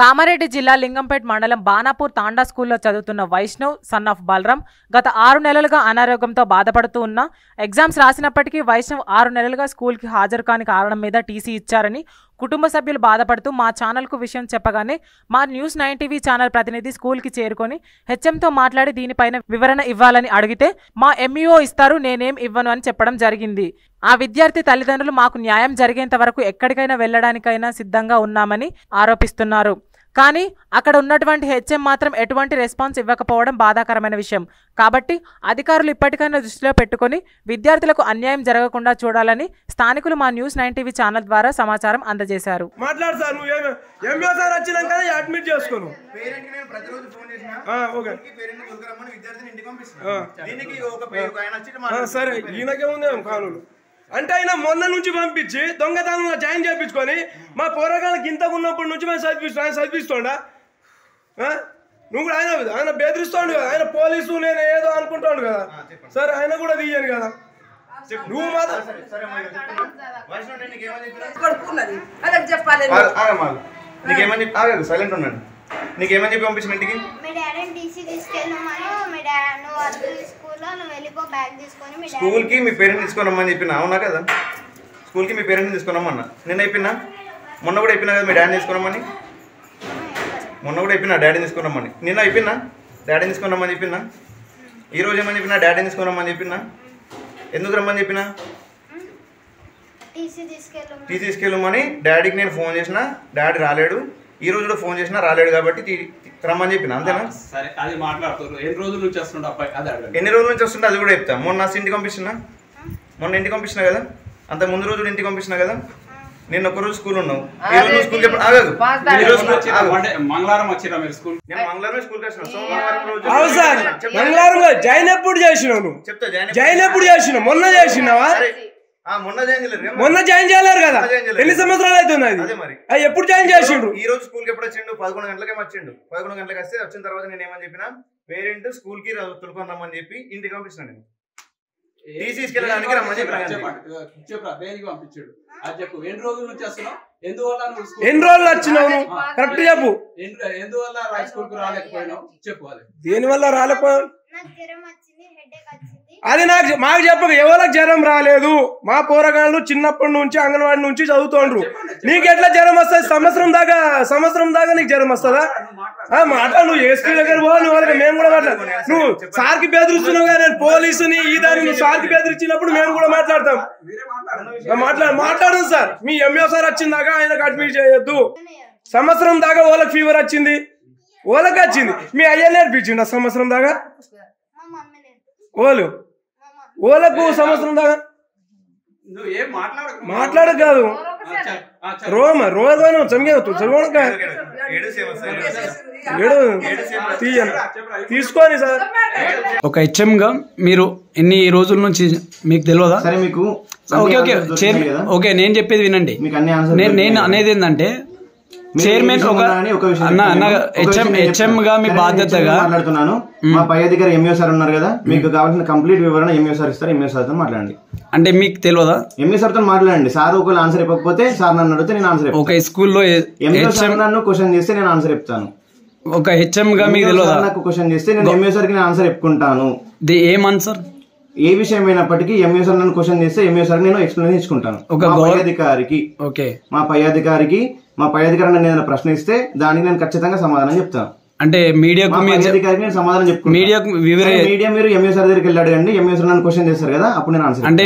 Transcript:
కామారెడ్డి జిల్లా లింగంపేట్ మండలం బానాపూర్ తాండా స్కూల్లో చదువుతున్న వైష్ణవ్ సన్ ఆఫ్ బలరాం గత ఆరు నెలలుగా అనారోగ్యంతో బాధపడుతూ ఉన్న ఎగ్జామ్స్ రాసినప్పటికీ వైష్ణవ్ ఆరు నెలలుగా స్కూల్కి హాజరు కాని కారణం మీద టీసీ ఇచ్చారని కుటుంబ సభ్యులు బాధపడుతూ మా ఛానల్కు విషయం చెప్పగానే మా న్యూస్ నైన్ టీవీ ఛానల్ ప్రతినిధి స్కూల్కి చేరుకొని హెచ్ఎంతో మాట్లాడి దీనిపైన వివరణ ఇవ్వాలని అడిగితే మా ఎంఈఓ ఇస్తారు నేనేం ఇవ్వను అని చెప్పడం జరిగింది. ఆ విద్యార్థి తల్లిదండ్రులు మాకు న్యాయం జరిగేంత వరకు ఎక్కడికైనా వెళ్ళడానికైనా సిద్ధంగా ఉన్నామని ఆరోపిస్తున్నారు. కానీ అక్కడ ఉన్నటువంటి హెచ్ఎం మాత్రం ఎటువంటి రెస్పాన్స్ ఇవ్వకపోవడం బాధాకరమైన విషయం. కాబట్టి అధికారులు ఇప్పటికైనా దృష్టిలో పెట్టుకొని విద్యార్థులకు అన్యాయం జరగకుండా చూడాలని స్థానికులు మా న్యూస్ నైన్ టీవీ ఛానల్ ద్వారా సమాచారం అందజేశారు. మాట్లాడు సార్ నువ్వు ఏమి ఎంఏ సార్ వచ్చినాకనే అడ్మిట్ చేసుకోను. పేరెంట్కి నేను ప్రతిరోజు ఫోన్ చేసిన ఆ, ఓకే. పేరెంట్ దొరకరమ్మని విద్యార్థిని ఇంటికి పంపిస్తున్నా. దీనికి ఒక పే- ఒక ఆయన వచ్చి ఆ, మాట్లాడుతున్నాడు. సరే ఈయనకే కానూలు. అంటే ఆయన మొన్న నుంచి పంపించి దొంగతనంలో జాయిన్ చేయించుకొని మా పోరగాళ్ళకి ఇంతకు ఉన్నప్పటి నుంచి మేము చదివిస్తాం ఆయన చదివిస్తుండా? నువ్వు కూడా ఆయన ఆయన బెదిరిస్తాడు కదా ఆయన పోలీసు నేను ఏదో అనుకుంటాడు కదా. సరే ఆయన కూడా తీయను కదా. నువ్వు మాత్రం నీకేమని సైలెంట్ ఉన్నాడు. నీకేమని చెప్పి పంపించిన ఇంటికి? టీసీ తీసుకెళ్ళమను మీ డాడీ నువ్వు వద్దు స్కూల్లో నువ్వు వెళ్ళిపో బ్యాగ్ తీసుకొని మీ డాడీ స్కూల్కి మీ పేరెంట్ తీసుకురమ్మని చెప్పిన? అవునా కదా? స్కూల్కి మీ పేరెంట్ని తీసుకురమ్మన్నా నేను అయిపోయినా మొన్న కూడా అయిపోయినా కదా మీ డాడీని తీసుకురమ్మని మొన్న కూడా అయిపోయినా డాడీని తీసుకురమ్మని నిన్న అయిపోయినా డాడీని తీసుకురమ్మని చెప్పినా? ఈ రోజు ఏమని చెప్పినా డాడీని తీసుకురమ్మని చెప్పినా? ఎందుకు రమ్మని చెప్పినా? టీ తీసుకెళ్ళమని డాడీకి నేను ఫోన్ చేసిన డాడీ రాలేడు. ఈ రోజు కూడా ఫోన్ చేసినా రాలేడు కాబట్టి టీ- రమ్మని చెప్పిన అంతేనా? సరే అది మాట్లాడుతున్నారు ఎన్ని రోజుల నుంచి వస్తుండే అబ్బాయి అది అడగండి. ఎన్ని రోజుల నుంచి వస్తుంటే అది కూడా చెప్తా. మొన్న నా ఇంటికి పంపించిన మొన్న ఇంటికి పంపించిన కదా? అంత ముందు రోజు కూడా ఇంటికి పంపించిన కదా? నేను ఒక రోజు స్కూల్ ఉన్నావు. ఈ రోజు స్కూల్ చెప్పడం ఆగదు. స్కూల్ మంగళవారం వచ్చిరా మీరు స్కూల్? నేను మంగళవారం స్కూల్కి వచ్చిన. సోమవారం రోజు అవు సార్. చెప్తా. మంగళవారం జాయిన్ ఎప్పుడు చేసినావు నువ్వు? చెప్తా జాయిన్ ఎప్పుడు చేసినావు? మొన్న చేసినావా? మొన్న జాయిన్ చేయలేదు కదా? మొన్న జాయిన్ చేయలేరు కదా. ఎన్ని సంవత్సరాలు అవుతుంది అది? ఎప్పుడు జాయిన్ చేసిండ్రు? ఈ రోజు స్కూల్కి ఎప్పుడు వచ్చిండు? పదకొండు గంటలకే వచ్చిండు. పదకొండు గంటలకు వస్తే వచ్చిన తర్వాత నేను ఏమని చెప్పిన పేరెంట్ స్కూల్కి తొలుకొని రమ్మని చెప్పి ఇంటికి పంపించిన నేను. తీసుకెళ్ళడానికి రమ్మని చెప్పిన దేనికి పంపించాడు? అది చెప్పు ఎన్ని రోజుల నుంచి వస్తున్నావు? ఎందువల్ల నువ్వు స్కూల్ ఎన్ని రోజులు వచ్చినావు కరెక్ట్ చెప్పు. ఎందువల్ల స్కూల్కు రాలేకపోయినావు? చెప్పు దేని వల్ల రాలేపో అది నాకు మాకు చెప్పక ఎవరికి జ్వరం రాలేదు. మా పోరగాళ్ళు చిన్నప్పటి నుంచి అంగన్వాడి నుంచి చదువుతుండ్రు. నీకు ఎట్లా జ్వరం వస్తుంది? సంవత్సరం దాకా సంవత్సరం దాకా నీకు జ్వరం వస్తుందా? ఆ, మాట్లాడు నువ్వు ఎస్పీ దగ్గర పో నువ్వు వాళ్ళకి మేము కూడా మాట్లాడు. నువ్వు సార్కి బెదిరిస్తున్నావు కదా నేను పోలీసుని ఈ దాన్ని నువ్వు సార్కి బెదిరించినప్పుడు మేము కూడా మాట్లాడతాం. మాట్లాడు. మాట్లాడు సార్. మీ ఎంఏ సార్ వచ్చిందాకా ఆయనకు అడ్మిట్ చేయొద్దు. సంవత్సరం దాకా వాళ్ళకి ఫీవర్ వచ్చింది. వాళ్ళకి వచ్చింది. మీ అయ్య నేర్పించిండు ఆ సంవత్సరం దాకా. వాళ్ళు వాళ్ళకు సంవత్సరం దాకా మాట్లాడకు. మాట్లాడక కాదు. రోమ రోజు చంగే చదవక ఏడు సేవ సార్. ఏడు తీయను తీసుకొని సార్. ఒక హెచ్ఎం గా మీరు ఎన్ని రోజుల నుంచి మీకు తెలియదా? సరే మీకు ఓకే ఓకే? ఓకే నేను చెప్పేది వినండి. మీకు అన్ని ఆన్సర్ నేను నేను అనేది ఏంటంటే చైర్మన్ హెచ్ఎం. గా మీ బాధ్యతగా మాట్లాడుతున్నాను. మా పై అధికారి ఎంఏ సార్ ఉన్నారు కదా. మీకు కావాల్సిన కంప్లీట్ వివరణ ఎంఏ సార్ ఇస్తారు. ఎంఏ సార్తో మాట్లాడండి. అంటే మీకు తెలియదా? ఎంఏ సార్తో మాట్లాడండి. సార్ ఒకవేళ ఆన్సర్ ఇవ్వకపోతే సార్ నన్ను అడిగితే నేను ఆన్సర్ ఒక స్కూల్లో ఎంఏ సార్ హెచ్ఎం నన్ను క్వశ్చన్ చేస్తే నేను ఆన్సర్ చెప్తాను. ఒక హెచ్ఎం గా మీకు తెలియదా? నాకు క్వశ్చన్ చేస్తే నేను ఎంఏ సార్కి నేను ఆన్సర్ చెప్పుకుంటాను. ది- ఏం ఆన్సర్? ఏ విషయం అయినప్పటికీ ఎంఏ సార్ నన్ను క్వశ్చన్ చేస్తే ఎంఏ సార్ నేను ఎక్స్ప్లెయిన్ ఇచ్చుకుంటాను. ఒక మా పై అధికారికి ఓకే. మా పై అధికారికి మా పై అధికారి నన్ను ఏదైనా ప్రశ్న ఇస్తే దానికి నేను ఖచ్చితంగా సమాధానం చెప్తాను. అంటే మీడియాకు మా పై మీరు అధికారికి నేను సమాధానం మీడియాకు వివరే మీడియా మీరు ఎంఏ సార్ దగ్గరికి వెళ్ళి అడగండి ఎంఏ సార్ నన్ను క్వశ్చన్ చేస్తారు కదా అప్పుడు నేను ఆన్సర్ అంటే